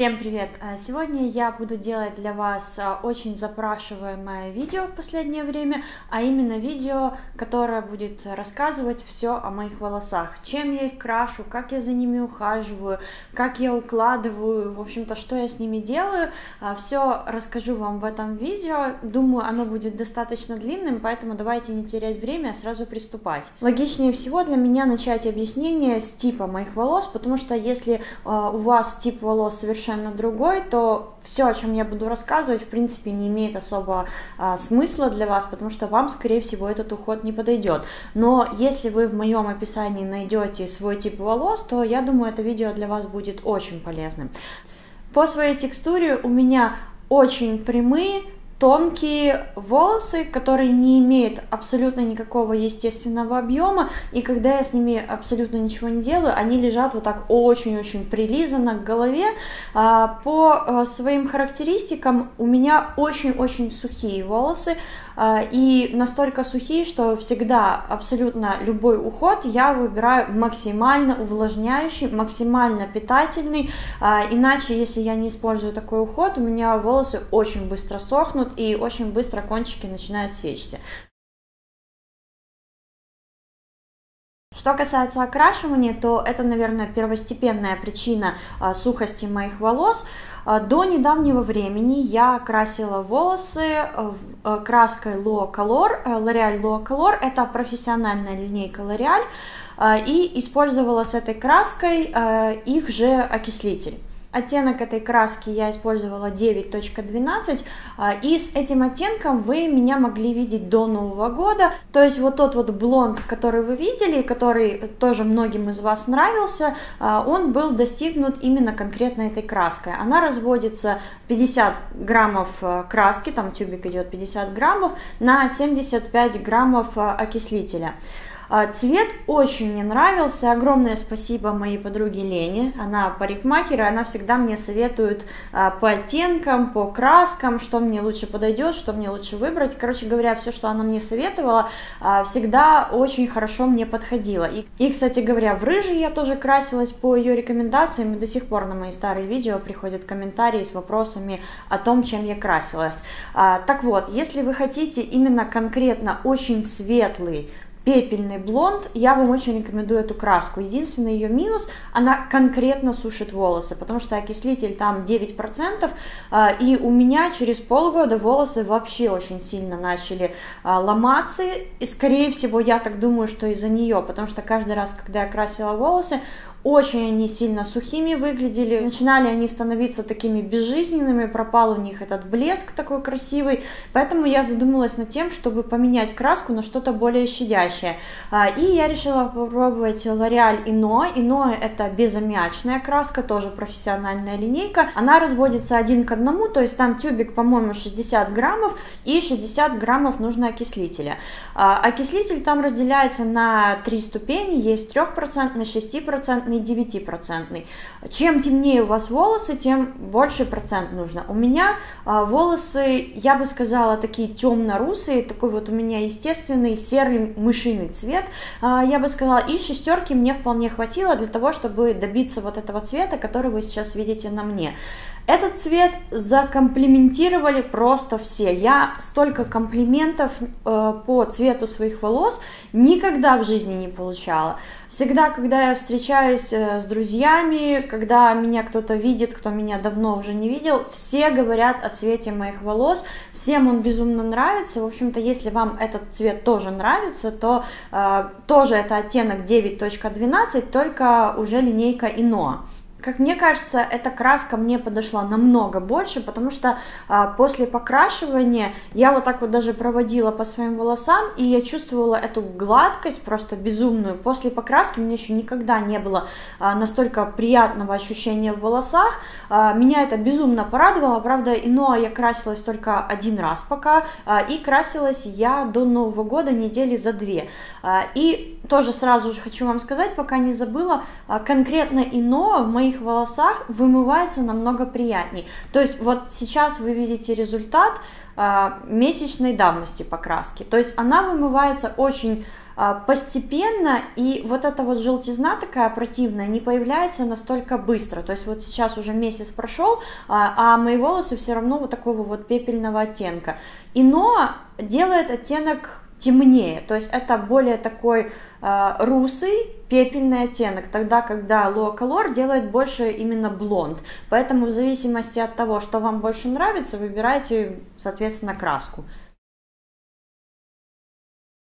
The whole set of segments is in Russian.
Всем привет! А, сегодня я буду делать для вас а, очень запрашиваемое видео в последнее время, а именно видео, которое будет рассказывать все о моих волосах, чем я их крашу, как я за ними ухаживаю, как я укладываю, в общем-то, что я с ними делаю. А, все расскажу вам в этом видео. Думаю, оно будет достаточно длинным, поэтому давайте не терять время, а сразу приступать. Логичнее всего для меня начать объяснение с типа моих волос, потому что если у вас тип волос совершенно совершенно другой, то все, о чем я буду рассказывать, в принципе, не имеет особого а, смысла для вас, потому что вам, скорее всего, этот уход не подойдет. Но если вы в моем описании найдете свой тип волос, то я думаю, это видео для вас будет очень полезным. По своей текстуре у меня очень прямые, тонкие волосы, которые не имеют абсолютно никакого естественного объема, и когда я с ними абсолютно ничего не делаю, они лежат вот так очень-очень прилизанно к голове. А, по э, своим характеристикам у меня очень-очень сухие волосы, и настолько сухие, что всегда абсолютно любой уход я выбираю максимально увлажняющий, максимально питательный, а, иначе если я не использую такой уход, у меня волосы очень быстро сохнут и очень быстро кончики начинают сечься. Что касается окрашивания, то это, наверное, первостепенная причина а, сухости моих волос. А, до недавнего времени я красила волосы э, краской Loa Color, L'Oreal Loa Color, это профессиональная линейка L'Oreal, и использовала с этой краской их же окислитель. Оттенок этой краски я использовала 9.12, а, и с этим оттенком вы меня могли видеть до Нового года. То есть вот тот вот блонд, который вы видели, который тоже многим из вас нравился, а, он был достигнут именно конкретно этой краской. Она разводится 50 граммов а, краски, там тюбик идет 50 граммов, на 75 граммов окислителя. А, цвет очень мне нравился. Огромное спасибо моей подруге Лене. Она парикмахер, и она всегда мне советует а, по оттенкам, по краскам, что мне лучше подойдет, что мне лучше выбрать. Короче говоря, все, что она мне советовала, а, всегда очень хорошо мне подходило. И, кстати говоря, в рыжий я тоже красилась по ее рекомендациям, и до сих пор на мои старые видео приходят комментарии с вопросами о том, чем я красилась. Так вот, если вы хотите именно конкретно очень светлый, пепельный блонд, я вам очень рекомендую эту краску. Единственный ее минус, она конкретно сушит волосы, потому что окислитель там 9%, а, и у меня через полгода волосы вообще очень сильно начали а, ломаться, и скорее всего я так думаю, что из-за нее, потому что каждый раз, когда я красила волосы, очень они сильно сухими выглядели, начинали они становиться такими безжизненными, пропал у них этот блеск такой красивый, поэтому я задумалась над тем, чтобы поменять краску на что-то более щадящее. А, и я решила попробовать L'Oreal Ino. Ino это безаммиачная краска, тоже профессиональная линейка. Она разводится один к одному, то есть там тюбик, по-моему, 60 граммов, и 60 граммов нужно окислителя. А, окислитель там разделяется на три ступени, есть 3%, 6%, 9%. Чем темнее у вас волосы, тем больше процент нужно. У меня а, волосы, я бы сказала, такие темно-русые, такой вот у меня естественный серый мышиный цвет, а, я бы сказала, и шестерки мне вполне хватило для того, чтобы добиться вот этого цвета, который вы сейчас видите на мне. Этот цвет закомплиментировали просто все. Я столько комплиментов э, по цвету своих волос никогда в жизни не получала. Всегда, когда я встречаюсь э, с друзьями, когда меня кто-то видит, кто меня давно уже не видел, все говорят о цвете моих волос, всем он безумно нравится. В общем-то, если вам этот цвет тоже нравится, то э, тоже это оттенок 9.12, только уже линейка Иноа. Как мне кажется, эта краска мне подошла намного больше, потому что а, после покрашивания я вот так вот даже проводила по своим волосам, и я чувствовала эту гладкость просто безумную. После покраски меня еще никогда не было а, настолько приятного ощущения в волосах. А, меня это безумно порадовало, правда, ино я красилась только один раз пока, а, и красилась я до Нового года недели за две. А, и тоже сразу же хочу вам сказать, пока не забыла, а, конкретно ино в моих моих волосах вымывается намного приятней. То есть вот сейчас вы видите результат э, месячной давности покраски. То есть она вымывается очень а, постепенно, и вот эта вот желтизна такая противная не появляется настолько быстро. То есть вот сейчас уже месяц прошел, а, а мои волосы все равно вот такого вот пепельного оттенка. И но делает оттенок темнее, то есть это более такой э, русый пепельный оттенок, тогда когда Low Color делает больше именно блонд. Поэтому в зависимости от того, что вам больше нравится, выбирайте, соответственно, краску.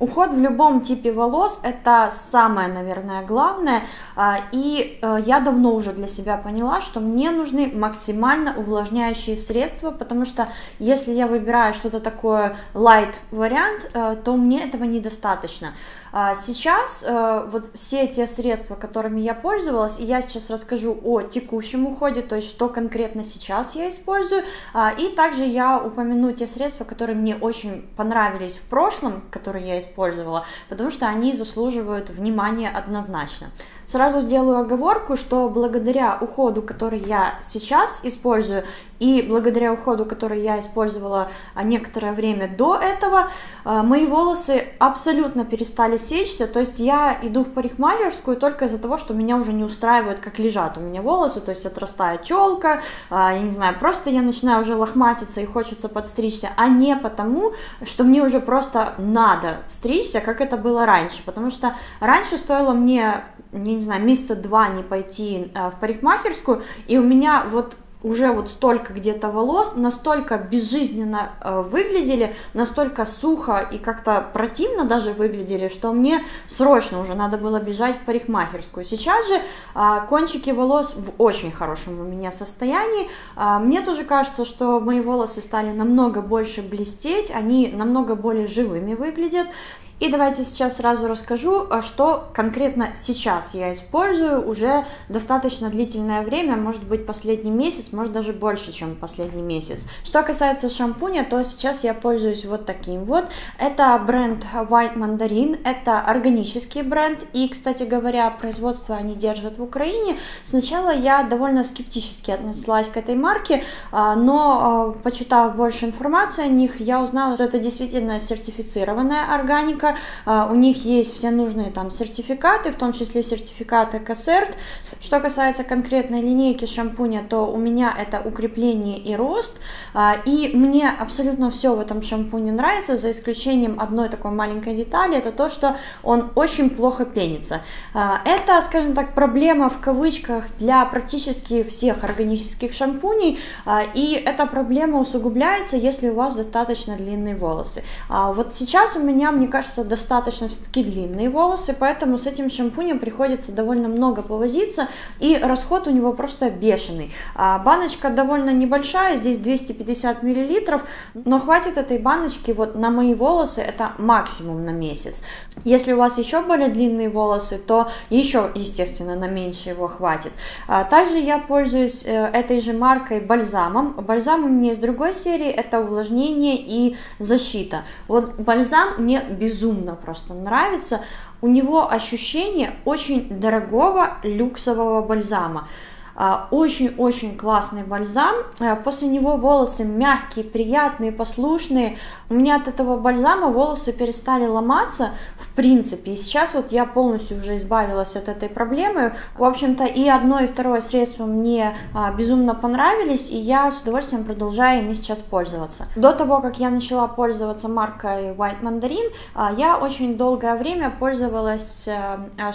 Уход в любом типе волос – это самое, наверное, главное. А, и э, я давно уже для себя поняла, что мне нужны максимально увлажняющие средства, потому что если я выбираю что-то такое light вариант, э, то мне этого недостаточно. А, сейчас э, вот все те средства, которыми я пользовалась, и я сейчас расскажу о текущем уходе, то есть что конкретно сейчас я использую, а, и также я упомяну те средства, которые мне очень понравились в прошлом, которые я использовала, потому что они заслуживают внимания однозначно. Сразу сделаю оговорку, что благодаря уходу, который я сейчас использую, и благодаря уходу, который я использовала а, некоторое время до этого, а, мои волосы абсолютно перестали сечься, то есть я иду в парикмахерскую только из-за того, что меня уже не устраивает, как лежат у меня волосы, то есть отрастает челка, а, я не знаю, просто я начинаю уже лохматиться и хочется подстричься, а не потому, что мне уже просто надо стричься, как это было раньше, потому что раньше стоило мне я не знаю, месяца два не пойти э, в парикмахерскую, и у меня вот уже вот столько где-то волос, настолько безжизненно э, выглядели, настолько сухо и как-то противно даже выглядели, что мне срочно уже надо было бежать в парикмахерскую. Сейчас же э, кончики волос в очень хорошем у меня состоянии. Э, мне тоже кажется, что мои волосы стали намного больше блестеть, они намного более живыми выглядят. И давайте сейчас сразу расскажу, а что конкретно сейчас я использую уже достаточно длительное время, может быть последний месяц, может даже больше, чем последний месяц. Что касается шампуня, то сейчас я пользуюсь вот таким вот. Это бренд White Mandarin, это органический бренд, и, кстати говоря, производство они держат в Украине. Сначала я довольно скептически отнеслась к этой марке, а, но а, почитав больше информации о них, я узнала, что это действительно сертифицированная органика, а, у них есть все нужные там сертификаты, в том числе сертификаты Кассерт. Что касается конкретной линейки шампуня, то у меня это укрепление и рост, а, и мне абсолютно все в этом шампуне нравится, за исключением одной такой маленькой детали, это то, что он очень плохо пенится. А, это, скажем так, проблема в кавычках для практически всех органических шампуней, и эта проблема усугубляется, если у вас достаточно длинные волосы. Вот сейчас у меня, мне кажется, кажется, достаточно все-таки длинные волосы, поэтому с этим шампунем приходится довольно много повозиться, и расход у него просто бешеный. А баночка довольно небольшая, здесь 250 миллилитров, но хватит этой баночки вот на мои волосы, это максимум на месяц. Если у вас еще более длинные волосы, то еще, естественно, на меньше его хватит. А также я пользуюсь э, этой же маркой бальзамом. Бальзам у меня из другой серии, это увлажнение и защита. Вот бальзам мне безумно безумно просто нравится. У него ощущение очень дорогого люксового бальзама. А, очень-очень классный бальзам. А, после него волосы мягкие, приятные, послушные. У меня от этого бальзама волосы перестали ломаться, в принципе. И сейчас вот я полностью уже избавилась от этой проблемы. В общем-то, и одно, и второе средство мне а, безумно понравились, и я с удовольствием продолжаю ими сейчас пользоваться. До того, как я начала пользоваться маркой White Mandarin, я очень долгое время пользовалась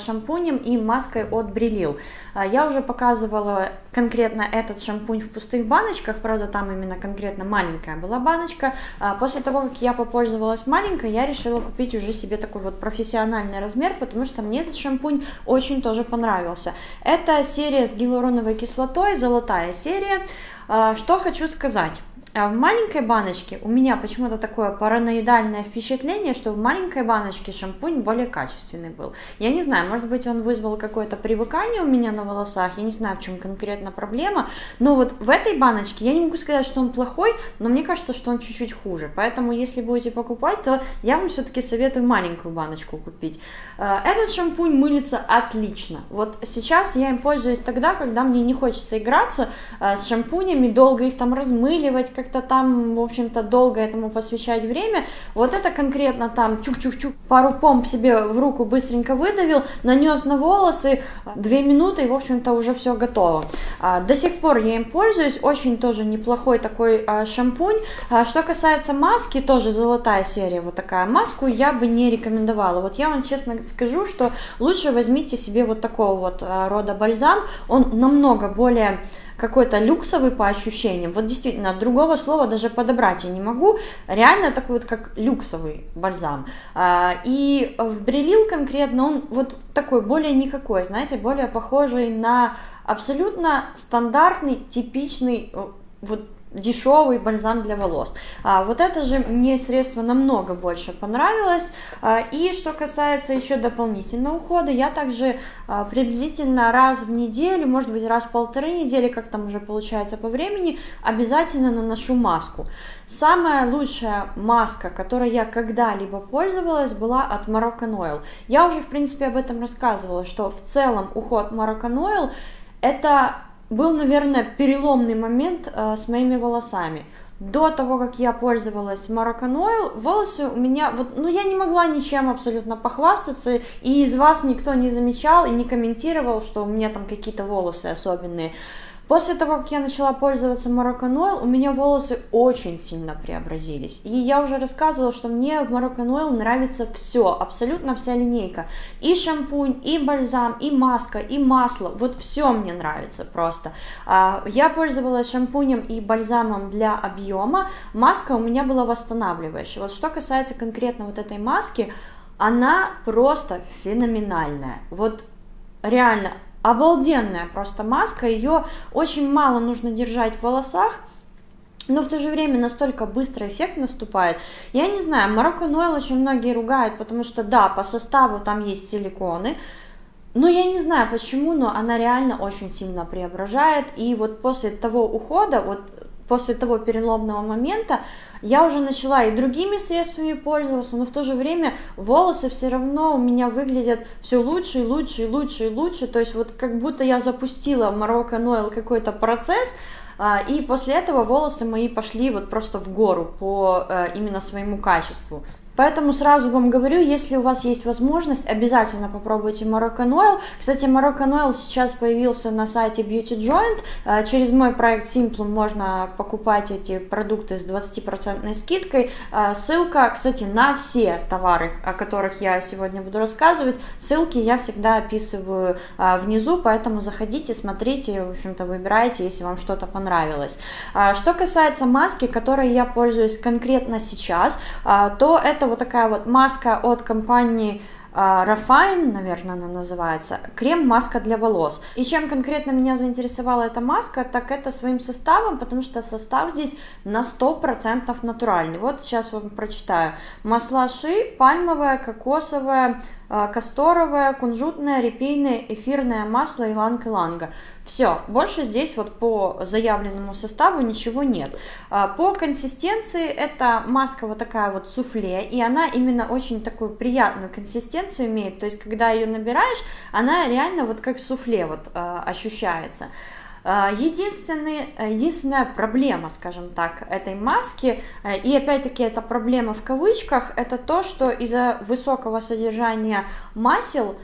шампунем и маской от Брилил. А, я уже показывала конкретно этот шампунь в пустых баночках, правда, там именно конкретно маленькая была баночка. А, после того, как я попользовалась маленькой, я решила купить уже себе такой вот профессиональный размер, потому что мне этот шампунь очень тоже понравился. Это серия с гиалуроновой кислотой, золотая серия. А, что хочу сказать. А в маленькой баночке у меня почему-то такое параноидальное впечатление, что в маленькой баночке шампунь более качественный был. Я не знаю, может быть он вызвал какое-то привыкание у меня на волосах, я не знаю, в чем конкретно проблема, но вот в этой баночке я не могу сказать, что он плохой, но мне кажется, что он чуть-чуть хуже. Поэтому если будете покупать, то я вам все-таки советую маленькую баночку купить. Э, этот шампунь мылится отлично. Вот сейчас я им пользуюсь тогда, когда мне не хочется играться э, с шампунями, долго их там размыливать, как как-то там, в общем-то, долго этому посвящать время. Вот это конкретно там чук-чук-чук, пару помп себе в руку быстренько выдавил, нанес на волосы, две минуты, и, в общем-то, уже все готово. А, до сих пор я им пользуюсь, очень тоже неплохой такой а, шампунь. А, что касается маски, тоже золотая серия, вот такая маску я бы не рекомендовала. Вот я вам честно скажу, что лучше возьмите себе вот такого вот рода бальзам, он намного более какой-то люксовый по ощущениям. Вот действительно, другого слова даже подобрать я не могу. Реально такой вот как люксовый бальзам. А, и в Брилил конкретно он вот такой более никакой, знаете, более похожий на абсолютно стандартный, типичный вот дешевый бальзам для волос. А, вот это же мне средство намного больше понравилось. А, и что касается еще дополнительного ухода, я также а, приблизительно раз в неделю, может быть раз в полторы недели, как там уже получается по времени, обязательно наношу маску. Самая лучшая маска, которой я когда-либо пользовалась, была от Moroccan Oil. Я уже, в принципе, об этом рассказывала, что в целом уход Moroccan Oil это был, наверное, переломный момент э, с моими волосами. До того, как я пользовалась Moroccan Oil, волосы у меня, вот, ну, я не могла ничем абсолютно похвастаться, и из вас никто не замечал и не комментировал, что у меня там какие-то волосы особенные. После того, как я начала пользоваться Moroccan у меня волосы очень сильно преобразились. И я уже рассказывала, что мне в Moroccan нравится все, абсолютно вся линейка. И шампунь, и бальзам, и маска, и масло. Вот все мне нравится просто. А, я пользовалась шампунем и бальзамом для объема. Маска у меня была восстанавливающая. Вот что касается конкретно вот этой маски, она просто феноменальная. Вот реально обалденная просто маска, ее очень мало нужно держать в волосах, но в то же время настолько быстрый эффект наступает. Я не знаю, Moroccan Oil очень многие ругают, потому что да, по составу там есть силиконы, но я не знаю почему, но она реально очень сильно преображает. И вот после того ухода, вот после того переломного момента я уже начала и другими средствами пользоваться, но в то же время волосы все равно у меня выглядят все лучше и лучше и лучше и лучше. То есть вот как будто я запустила Moroccan Oil какой-то процесс, а, и после этого волосы мои пошли вот просто в гору по э, именно своему качеству. Поэтому сразу вам говорю, если у вас есть возможность, обязательно попробуйте Moroccan Oil. Кстати, Moroccan Oil сейчас появился на сайте Beauty Joint. Э, через мой проект Simplum можно покупать эти продукты с 20% скидкой. Э, ссылка, кстати, на все товары, о которых я сегодня буду рассказывать, ссылки я всегда описываю э, внизу, поэтому заходите, смотрите, в общем-то, выбирайте, если вам что-то понравилось. Что касается маски, которой я пользуюсь конкретно сейчас, то это это вот такая вот маска от компании Рафайн, наверное, она называется, крем-маска для волос. И чем конкретно меня заинтересовала эта маска, так это своим составом, потому что состав здесь на 100% натуральный. Вот сейчас вам прочитаю. Масла ши, пальмовое, кокосовое, касторовое, кунжутное, репейное, эфирное масло иланг-иланга. Все, больше здесь вот по заявленному составу ничего нет. А, по консистенции это маска вот такая вот суфле, и она именно очень такую приятную консистенцию имеет, то есть когда ее набираешь, она реально вот как суфле вот а, ощущается. А, единственный, э, единственная проблема, скажем так, этой маски, э, и опять-таки эта проблема в кавычках, это то, что из-за высокого содержания масел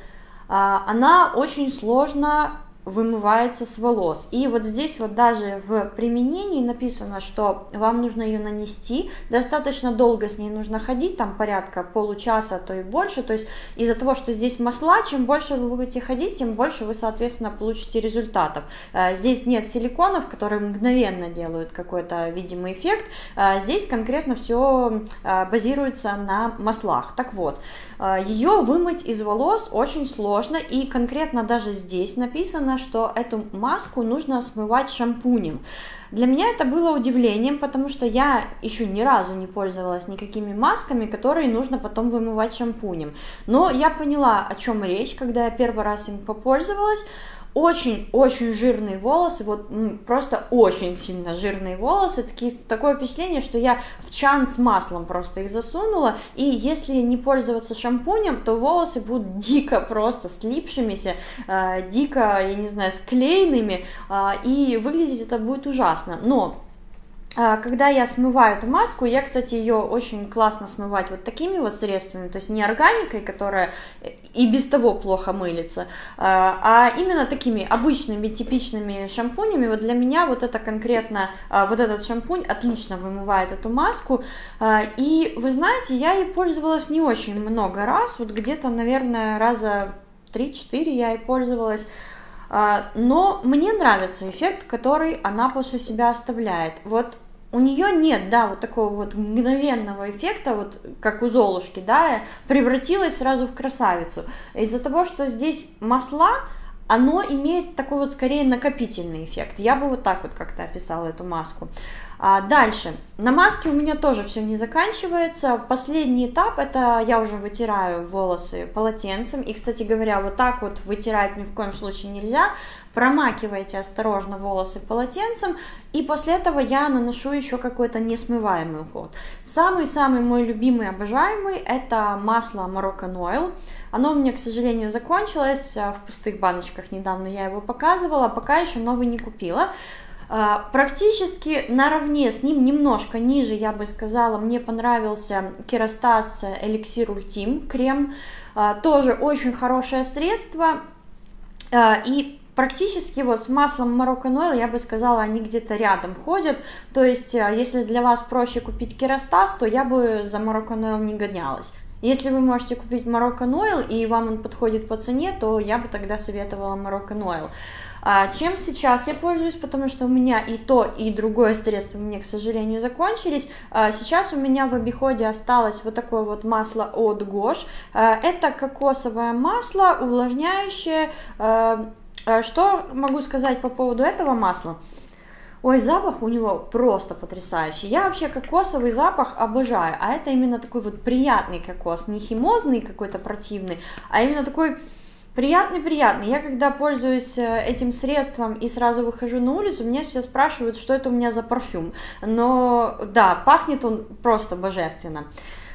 она очень сложно вымывается с волос. И вот здесь вот даже в применении написано, что вам нужно ее нанести, достаточно долго с ней нужно ходить, там порядка получаса, то и больше, то есть из-за того, что здесь масла, чем больше вы будете ходить, тем больше вы, соответственно, получите результатов. Э, здесь нет силиконов, которые мгновенно делают какой-то видимый эффект, э, здесь конкретно все э, базируется на маслах. Так вот, ее вымыть из волос очень сложно, и конкретно даже здесь написано, что эту маску нужно смывать шампунем. Для меня это было удивлением, потому что я еще ни разу не пользовалась никакими масками, которые нужно потом вымывать шампунем. Но я поняла, о чем речь, когда я первый раз им попользовалась очень-очень жирные волосы, вот просто очень сильно жирные волосы, такие, такое впечатление, что я в чан с маслом просто их засунула, и если не пользоваться шампунем, то волосы будут дико просто слипшимися, э, дико, я не знаю, склеенными, э, и выглядеть это будет ужасно, но когда я смываю эту маску, я, кстати, ее очень классно смывать вот такими вот средствами, то есть не органикой, которая и без того плохо мылится, а, а именно такими обычными типичными шампунями. Вот для меня вот это конкретно, а, вот этот шампунь отлично вымывает эту маску. И вы знаете, я ей пользовалась не очень много раз, вот где-то, наверное, раза 3-4 я ей пользовалась. Но мне нравится эффект, который она после себя оставляет. Вот у нее нет, да, вот такого вот мгновенного эффекта, вот как у Золушки, да, превратилась сразу в красавицу. Из-за того, что здесь масла, оно имеет такой вот скорее накопительный эффект. Я бы вот так вот как-то описала эту маску. А дальше. На маске у меня тоже все не заканчивается. Последний этап это я уже вытираю волосы полотенцем. И, кстати говоря, вот так вот вытирать ни в коем случае нельзя. Промакивайте осторожно волосы полотенцем. И после этого я наношу еще какой-то несмываемый уход. Самый-самый мой любимый, обожаемый это масло Moroccan Oil. Оно у меня, к сожалению, закончилось в пустых баночках. Недавно я его показывала, пока еще новый не купила. А, практически наравне с ним, немножко ниже, я бы сказала, мне понравился Керастас Эликсир Ультим крем. А, тоже очень хорошее средство. А, и практически вот с маслом Moroccan Oil, я бы сказала, они где-то рядом ходят. То есть, если для вас проще купить Керастас, то я бы за Moroccan Oil не гонялась. Если вы можете купить Moroccan Oil и вам он подходит по цене, то я бы тогда советовала Moroccan Oil. А чем сейчас я пользуюсь, потому что у меня и то, и другое средство мне, к сожалению, закончились. А сейчас у меня в обиходе осталось вот такое вот масло от Гош. А, это кокосовое масло, увлажняющее. А, что могу сказать по поводу этого масла? Ой, запах у него просто потрясающий. Я вообще кокосовый запах обожаю, а это именно такой вот приятный кокос, не химозный какой-то противный, а именно такой Приятный-приятный. Я когда пользуюсь э, этим средством и сразу выхожу на улицу, меня все спрашивают, что это у меня за парфюм. Но да, пахнет он просто божественно.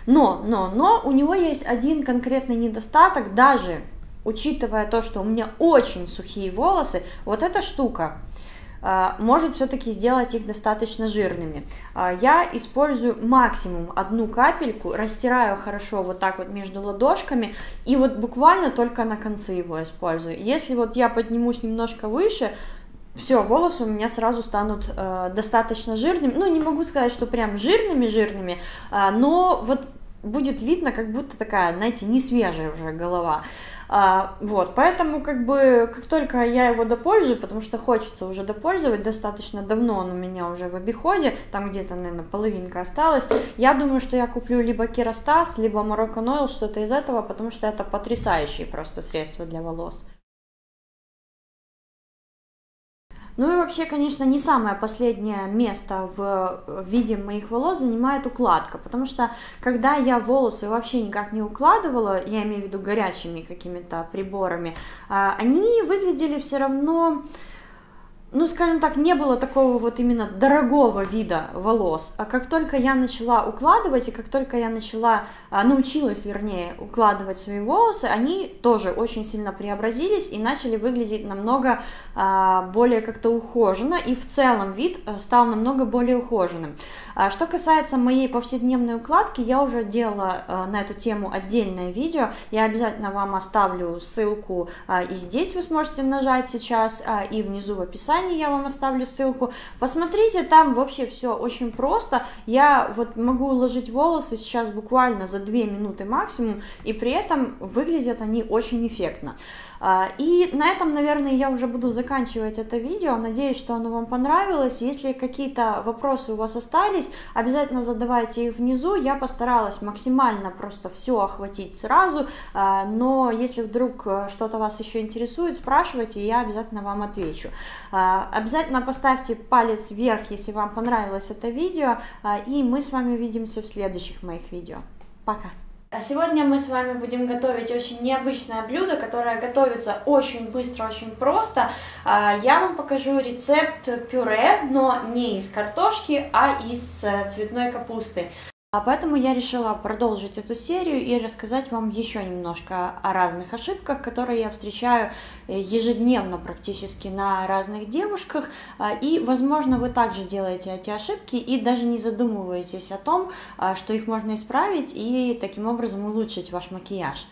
Но, но, но у него есть один конкретный недостаток, даже учитывая то, что у меня очень сухие волосы, вот эта штука – может все-таки сделать их достаточно жирными. А, я использую максимум одну капельку, растираю хорошо вот так вот между ладошками и вот буквально только на конце его использую. Если вот я поднимусь немножко выше, все, волосы у меня сразу станут э, достаточно жирными. Ну, не могу сказать, что прям жирными-жирными, э, но вот будет видно, как будто такая, знаете, не свежая уже голова. А, вот, поэтому как бы как только я его допользую, потому что хочется уже допользовать, достаточно давно он у меня уже в обиходе, там где-то, наверное, половинка осталась, я думаю, что я куплю либо Керастас, либо Moroccan Oil, что-то из этого, потому что это потрясающие просто средства для волос. Ну и вообще, конечно, не самое последнее место в виде моих волос занимает укладка, потому что когда я волосы вообще никак не укладывала, я имею в виду горячими какими-то приборами, а, они выглядели все равно ну, скажем так, не было такого вот именно дорогого вида волос. А как только я начала укладывать, и как только я начала, а, научилась, вернее, укладывать свои волосы, они тоже очень сильно преобразились и начали выглядеть намного а, более как-то ухоженно, и в целом вид э, стал намного более ухоженным. А что касается моей повседневной укладки, я уже делала э, на эту тему отдельное видео, я обязательно вам оставлю ссылку, и здесь вы сможете нажать сейчас, и внизу в описании описании я вам оставлю ссылку. Посмотрите, там вообще все очень просто. Я вот могу уложить волосы сейчас буквально за 2 минуты максимум, и при этом выглядят они очень эффектно. А, и на этом, наверное, я уже буду заканчивать это видео. Надеюсь, что оно вам понравилось. Если какие-то вопросы у вас остались, обязательно задавайте их внизу. Я постаралась максимально просто все охватить сразу. А, но если вдруг э, что-то вас еще интересует, спрашивайте, я обязательно вам отвечу. А, обязательно поставьте палец вверх, если вам понравилось это видео. И мы с вами увидимся в следующих моих видео. Пока! А сегодня мы с вами будем готовить очень необычное блюдо, которое готовится очень быстро, очень просто. А, я вам покажу рецепт пюре, но не из картошки, а из э, цветной капусты. А поэтому я решила продолжить эту серию и рассказать вам еще немножко о разных ошибках, которые я встречаю э, ежедневно практически на разных девушках. А, и, возможно, вы также делаете эти ошибки и даже не задумываетесь о том, а, что их можно исправить и таким образом улучшить ваш макияж.